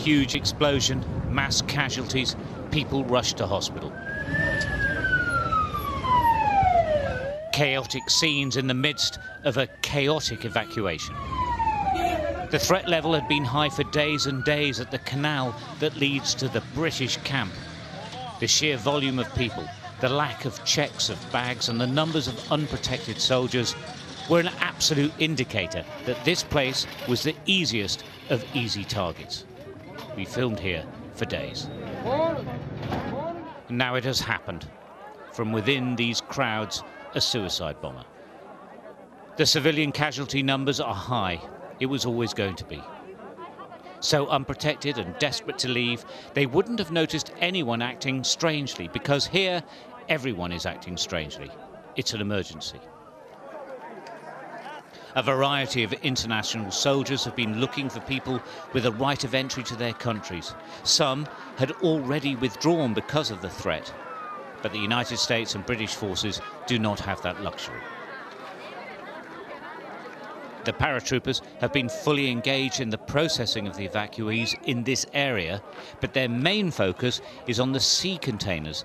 huge explosion, mass casualties, people rushed to hospital. Chaotic scenes in the midst of a chaotic evacuation. The threat level had been high for days and days at the canal that leads to the British camp. The sheer volume of people, the lack of checks of bags, and the numbers of unprotected soldiers were an absolute indicator that this place was the easiest of easy targets. We filmed here for days. Now it has happened. From within these crowds, a suicide bomber. The civilian casualty numbers are high. It was always going to be. So unprotected and desperate to leave, they wouldn't have noticed anyone acting strangely because here everyone is acting strangely. It's an emergency. A variety of international soldiers have been looking for people with a right of entry to their countries. Some had already withdrawn because of the threat, but the United States and British forces do not have that luxury. The paratroopers have been fully engaged in the processing of the evacuees in this area, but their main focus is on the sea containers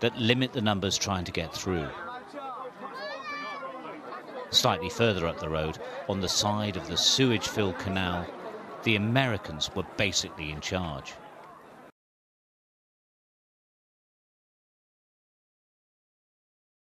that limit the numbers trying to get through. Slightly further up the road, on the side of the sewage-filled canal, the Americans were basically in charge.